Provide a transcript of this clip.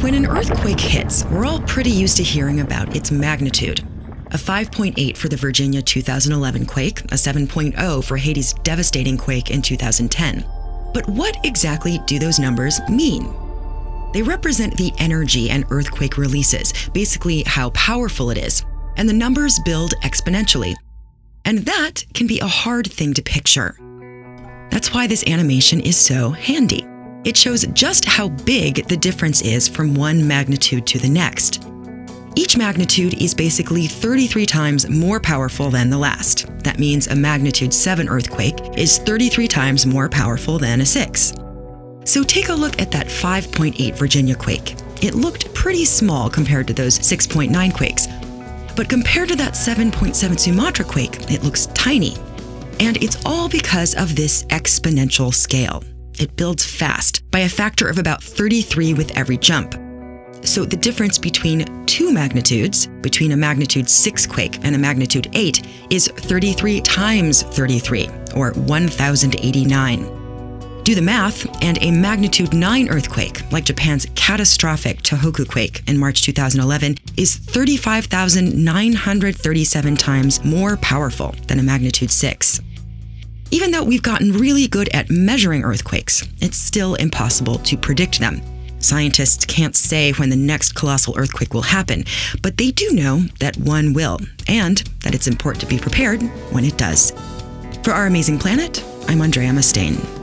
When an earthquake hits, we're all pretty used to hearing about its magnitude. A 5.8 for the Virginia 2011 quake, a 7.0 for Haiti's devastating quake in 2010. But what exactly do those numbers mean? They represent the energy an earthquake releases, basically how powerful it is, and the numbers build exponentially. And that can be a hard thing to picture. That's why this animation is so handy. It shows just how big the difference is from one magnitude to the next. Each magnitude is basically 33 times more powerful than the last. That means a magnitude 7 earthquake is 33 times more powerful than a 6. So take a look at that 5.8 Virginia quake. It looked pretty small compared to those 6.9 quakes. But compared to that 7.7 Sumatra quake, it looks tiny. And it's all because of this exponential scale it builds fast by a factor of about 33 with every jump. So the difference between two magnitudes, between a magnitude 6 quake and a magnitude 8, is 33 times 33, or 1089. Do the math, and a magnitude 9 earthquake, like Japan's catastrophic Tohoku quake in March 2011, is 35,937 times more powerful than a magnitude 6. Even though we've gotten really good at measuring earthquakes, it's still impossible to predict them. Scientists can't say when the next colossal earthquake will happen, but they do know that one will, and that it's important to be prepared when it does. For Our Amazing Planet, I'm Andrea Mustain.